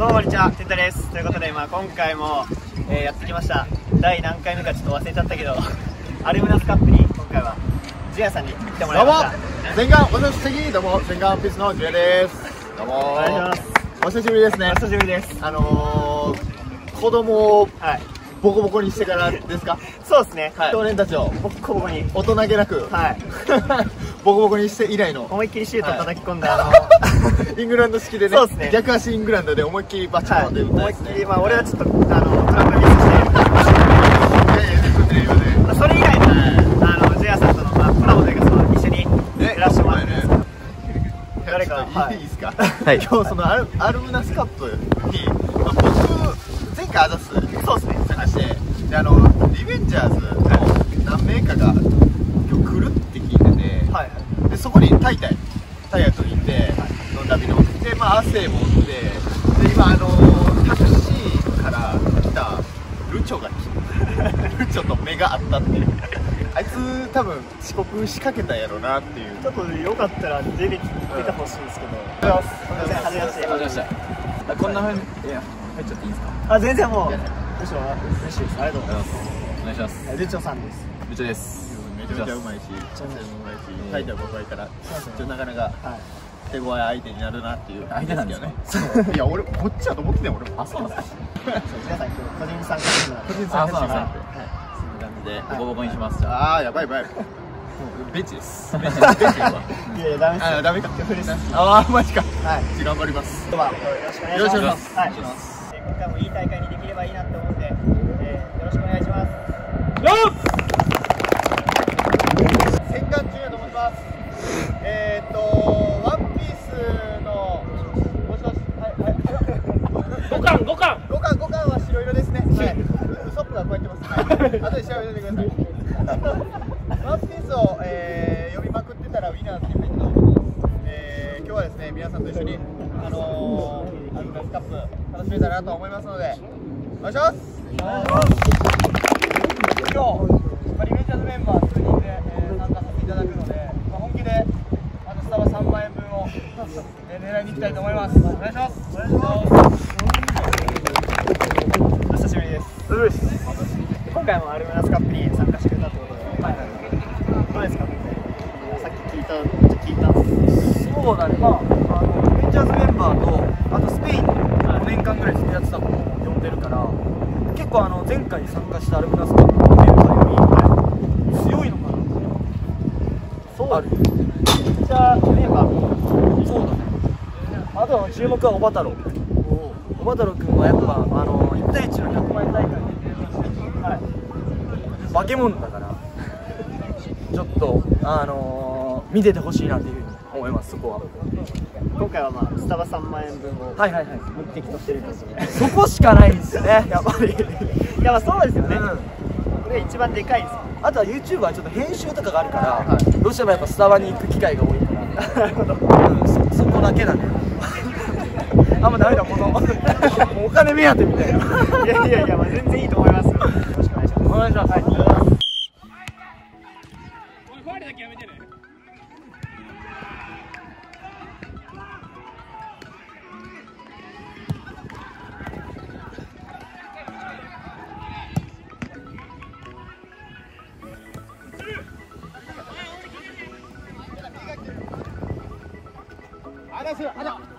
どうもこんにちは、てんたです。ということで、まあ、今回も、えーやってきました。第何回目かちょっと忘れちゃったけど、アルムナスカップに今回は、ジュヤさんに来てもらどもいうました。全館お久しぶりどうも全館ピースのジュエですどうもお願いします。お久しぶりですねお久しぶりです。あのー、子供をはい。ボコボコにしてからですか？そうですね。少年たちをボッコボコに、大人げなく、はい。ボコボコにして以来の。思いっきりシュート叩き込んだ、あの、イングランド式でね。そうですね。逆足イングランドで思いっきりバチコンはい。で打ったやつね、思いっきり、まあ、俺はちょっと、あの、トラップミスして、いやい。や打ってるよねまあそれ以来の、あの、ジュヤさんとの、まあ、コラボというか、その、一緒に、ねやらせてもらって誰かい。いいですか、はい。今日そのアルアルムナスカップに、まあ、僕前回アザスそうですね。探してであのリベンジャーズの何名かが今日来るって聞いてて、はい。でそこにタイタイタイヤといて、の旅のでまあ汗もってで今あのタクシーから来たルチョが来て ルチョと目があったっていうあいつ多分遅刻しかけたやろなっていうちょっとよかったら出てき出てほしいんですけど。あすいません、はじめまして。わかりましたあこんなふうにいや入っちゃっていいですか？あ、全然もう、むしろ嬉しいです。ありがとうございます。お願いしますルチョさんです。部長ですめちゃめちゃうまいし先生もうまいしタイタイ僕がいたらちょなかなかはい。手強い相手になるなっていう相手なんですよね。いや俺こっちだと思ってたよ俺あそうなんですか皆さん今日個人参加で。個人参加しますあそうなんですね。そんな感じではいボコボコにしますあああやばいやばいもうベンチですベンチですいやいや、ダメですよ。あーダメか。ああマジかはい。頑張りますでは、よろしくお願いします。よろしくお願いします今回もいい大会にできればいいなって思うんで、えーよろしくお願いします。戦艦中也と申しますえー、っとワンピースのもしもしはいはい五巻、五巻。五巻五巻は白色ですね。はい。ウソップがこうやってます。はい。後で調べてください。ワンピースを、えー、読みまくってたらウィナーっていうイベントをえー、今日はですね皆さんと一緒にあのー、アスカップ楽しめたらなと思いますのでお願いします。今日、まあ、リベンジャーズメンバー数人で、えー参加させていただくので、まあ、本気であのスタバ3万円分を、えー狙いに行きたいと思います。お願いします。お願いします。お久しぶりです。今回もアルムナスカップに参加してくれたってことで、はい、どうですかさっき聞いた、聞いたんですそうだね、まあ、あのベンチャーズメンバーと、あとスペインで5年間ぐらいずっとやってた子も呼んでるから、結構あの前回参加したアルムナスカップのメンバーより強いのかなそうあるめっちゃメンバーそうだね。あとは注目は小バタロ小バタロ君はやっぱあの1対1の100万円大会ではい、化け物だから、ちょっと、あのー見ててほしいなっていうふうに思います、そこは。今回はまあスタバ3万円分をはいはいはい。目的としてるんですよね。そこしかないんですよね、やっぱり。いやまあそうですよね、うん。これが一番でかいですよ。あとは YouTube はちょっと編集とかがあるから、どうしてもやっぱスタバに行く機会が多いから、うん、そそこだけだね。あんまダメだこの。お金目当てみたいな。いやいやいや、まあ、全然いいと思います。よろしくお願いします。お願いします、はい、ファルだけやめて。ねあだすあだ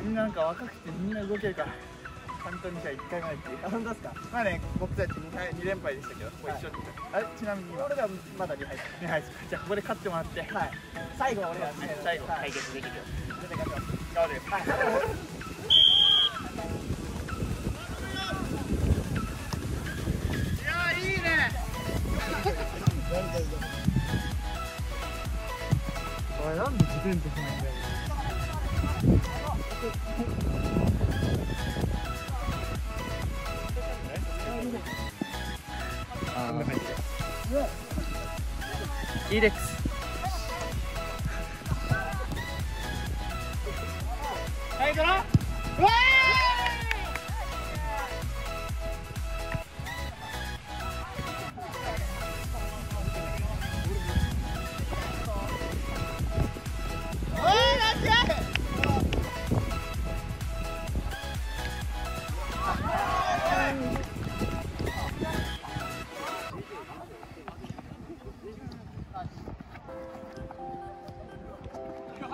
みんななんか若くてみんな動けるから。簡単にじゃあ1回前っていうあ本当ですかまあね僕たち 2, 回2連敗でしたけどここ一緒って、あれちなみに今。俺がまだ2敗。です2敗じゃあここで勝ってもらってはい。最後は俺が最後対決できるよ絶対勝ちます頑張ってください。おい。なんで自転車しないんだ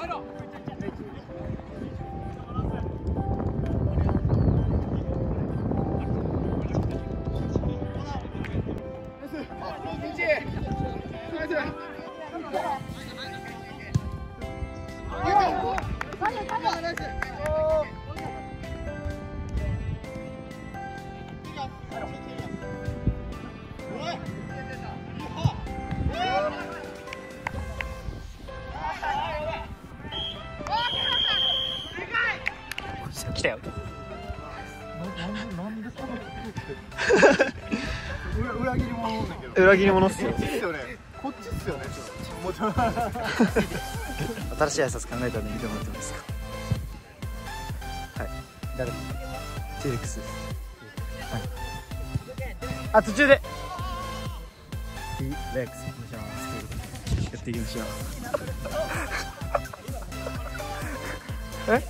よ裏裏切り者なんだけど。裏切り者っすよ。こっちっすよね。もうちょっと。新しい挨拶考えたんで見てもらってもいいですか？はい。誰？T レックスです。はい。あ途中で。T レックスお願い。しますということでやっていきましょう。え？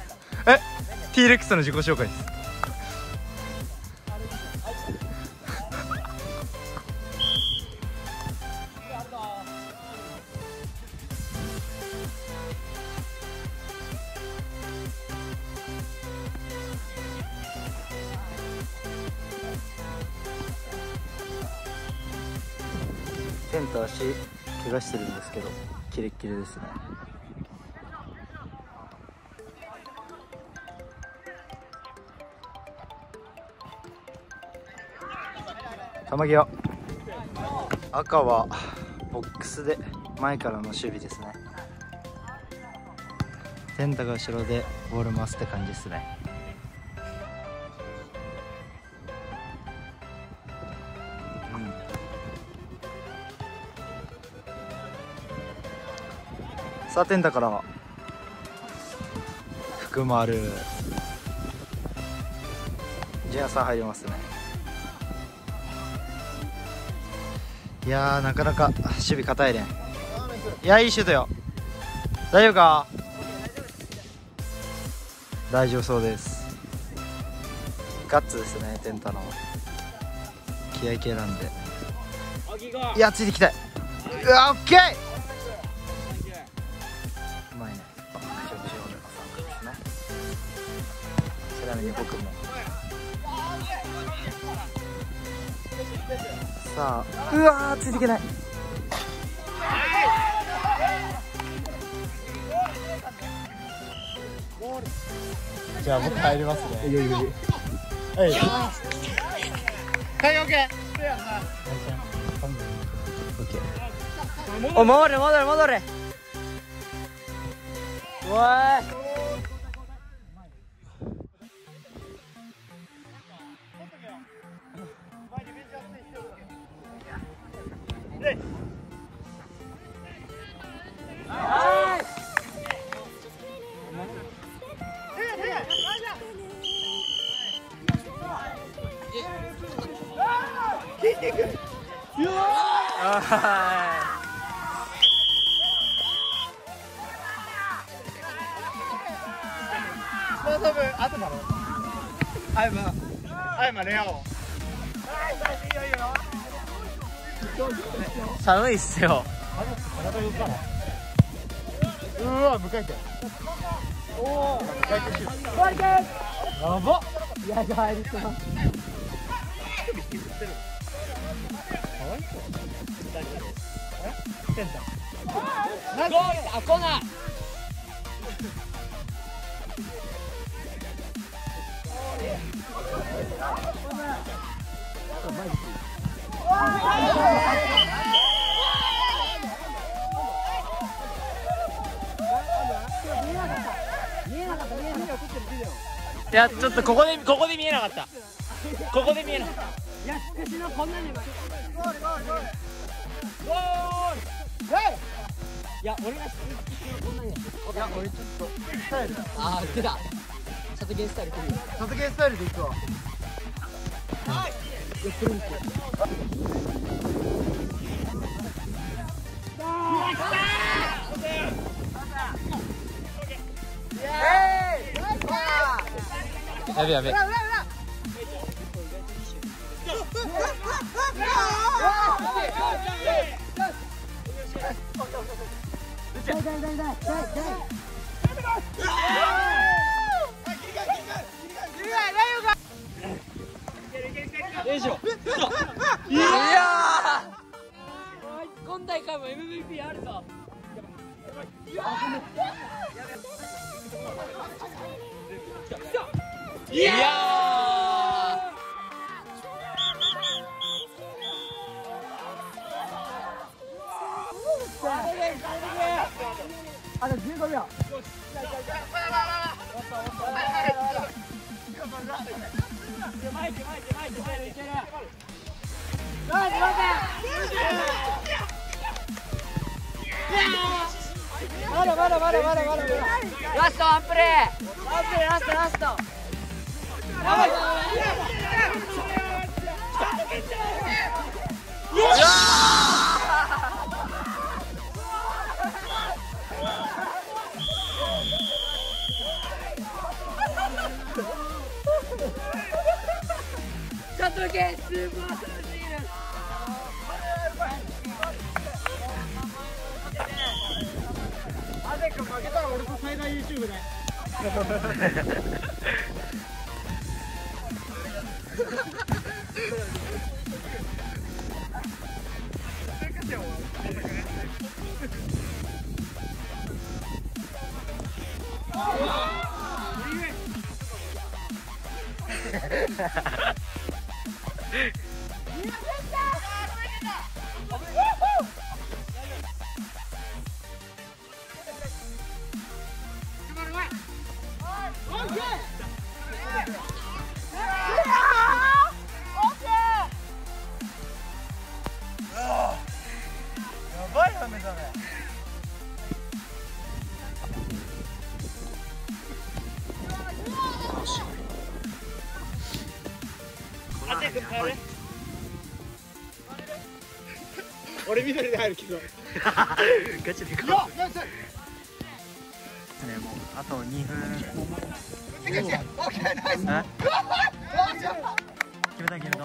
え？T レックスの自己紹介ですテント足怪我してるんですけどキレッキレですね。球際赤はボックスで前からの守備ですね。テンタが後ろでボール回すって感じですね。さあテンタから。福丸。ジェアさん入りますね。いやーなかなか守備硬いね。いやいいシュートよ。大丈夫か？大丈夫そうです。ガッツですねテンタの気合系なんで。いやついてきたい。うわオッケーさあうわーついていけない。じゃあ僕入りますね。いいよいいよ。はい。はいオッケー。お戻れ戻れ戻れ。おいまあ多分後だろあいまあいまレアを寒いっすようわ向かいておお向かいてシュートやばいやが入りそうあ来ないいやちょっとここでここで見えなかった。ここで見えなかった。いや俺がこんなにいや俺ちょっとスタイルああ出たシャトゲンスタイル来るよ里ゲンスタイルでい。くわやべやべいやラストワンプレーワンプレーラストラストシャトゲンスーパースーシールアゼ君負けたら俺と最大 YouTube でやばい雨だね俺緑で入るけど。ガチでかよっねもうあと2分。オッケーオッケーナイスあ決めた決めた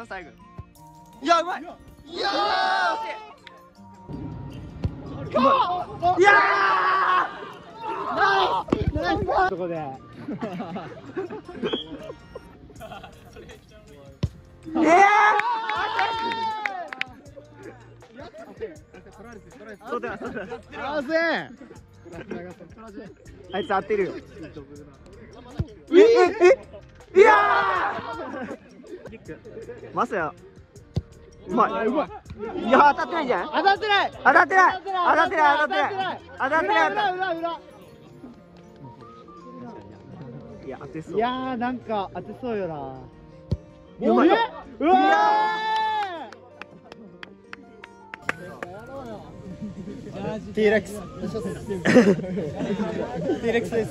の最後。いやうまい。いや。ーい。やそこで。ー。えそうだそうだあーせんあいつ当てるよ。えええいやーまさやうまいうまい。いや当たってないんじゃない当たってない。当たってない。当たってない当たってない。当たってない。当たってない。裏裏裏。いや当てそう。いやーなんか当てそうよな。うまい。え？うわー！T レックス T レックスです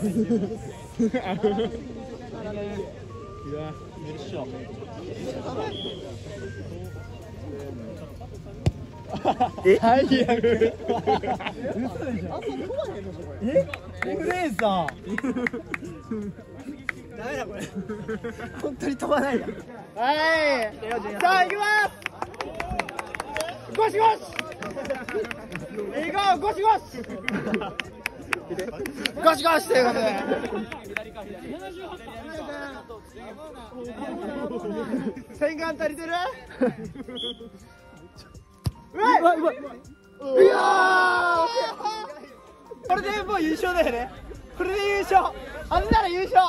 え？最悪え？フレーザーダメだこれ。本当に飛ばないや。はい。さあ行きます。ゴシゴシ。行こうゴシゴシ。ゴシゴシということで 洗顔足りてる？うわいうわうわうわこれでもう優勝だよねこれで優勝あんなら優勝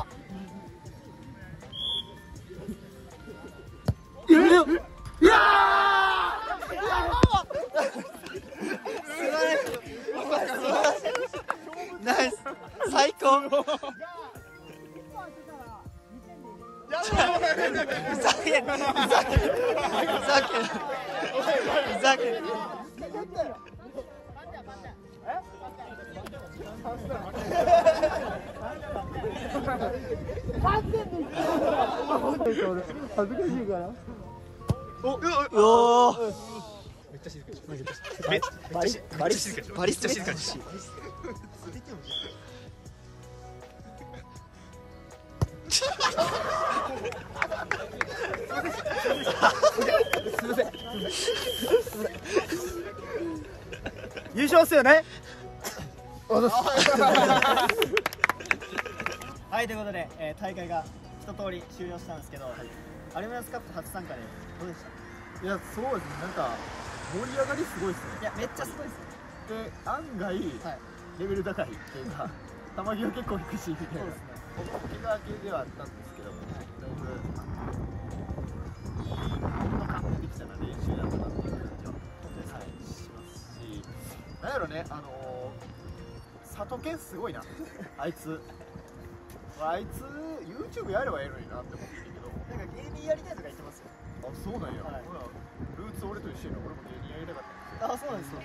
ざけふざけふざけふざけんおおバリバリバリスト静かにし優勝っすよね？はいということで、えー大会が一通り終了したんですけど、アルミナスカップ初参加でどうでした？いやそうですね。なんか盛り上がりすごいっすね。いやめっちゃすごいですね。で案外、はい。レベル高いっていうか球際結構低いしみたいな。そうですね。怪我系ではあったんですけども、だいやろねあのー、佐藤健すごいな。あいつ。あいつ YouTube やればええのになって思ってるけど。なんか芸人やりたいとか言ってますよ。あそうなんや、はい。ほらルーツ俺と一緒に俺も芸人やりたかった。んですよあそうなんですよ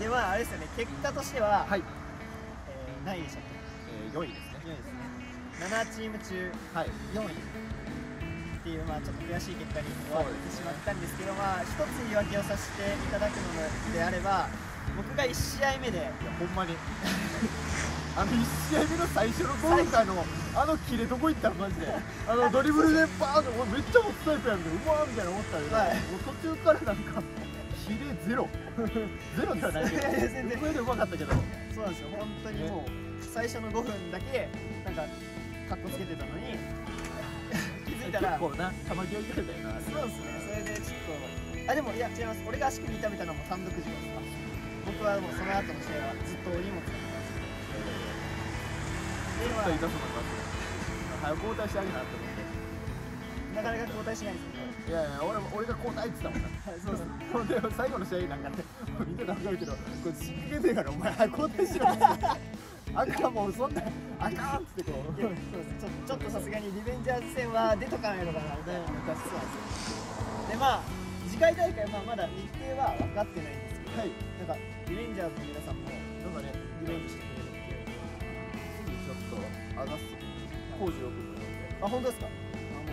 でまああれですよね。結果としては、はい、えー、何位でしたっえー、4位ですね。け4位ですね。7チーム中はい。4位っていうまあちょっと悔しい結果に終わってしまったんですけどまあ一つ言い訳をさせていただくのであれば僕が1試合目で。いやほんまに。あの1試合目の最初のゴールからのあのキレどこ行ったのマジで。あのドリブルでバーンと俺めっちゃ持つタイプやんけどうまーみたいな思ったけど、はい。もう途中からなんかキレゼロ。ゼロではないけど。全然。でうまかったけど。そうなんですよ。本当にもう最初の5分だけなんかカッコつけてたのに。気づいたら。結構な球際いけたよなそうですね。それでちょっと。あでもいや違います。俺が足首痛めたのも単独事故です僕はもうその後の試合はずっとお荷物だったんですちょっと痛そうな感じでまあ早く交代してあげなって思ってなかなか交代しないんですけどいやいや俺も俺が交代って言ったもんなはいそうですほんで最後の試合なんかね見てたら分かるけどこれしっけてるからお前早く交代しろってあかんもうそんなあかんっつってこうそうですちょちょっとさすがにリベンジャーズ戦は出とかないのかなみたいな昔そうなんですよでまあ次回大会まあまだ日程は分かってない。んで、はい。なんかリベンジャーズの皆さんもなんかねリベンジしてくれるっていう次ちょっとアガス工事を組むのであ本当ですか？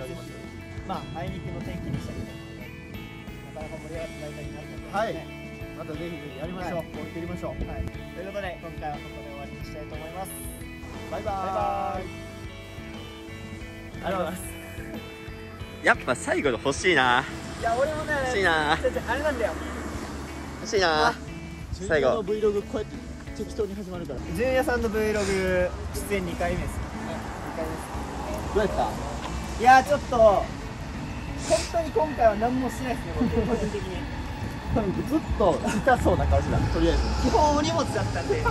やりますよまああいにくの天気でしたけどなかなか盛り上がった大会になると思いますねまたぜひぜひやりましょう、はい。こう蹴りましょう。はい、ということで今回はここで終わりにしたいと思います。バイババイバーイ。ありがとうございます。やっぱ最後の欲しいな。いや俺もね欲しいな。あれなんだよ欲しいな。最後。の Vlog こうやって適当に始まるから。純也さんの Vlog 出演2回目です。2回目です。どうやった？いやちょっと本当に今回は何もしてないですね僕。個人的にずっと痛そうな顔してた。とりあえず。基本お荷物だったんで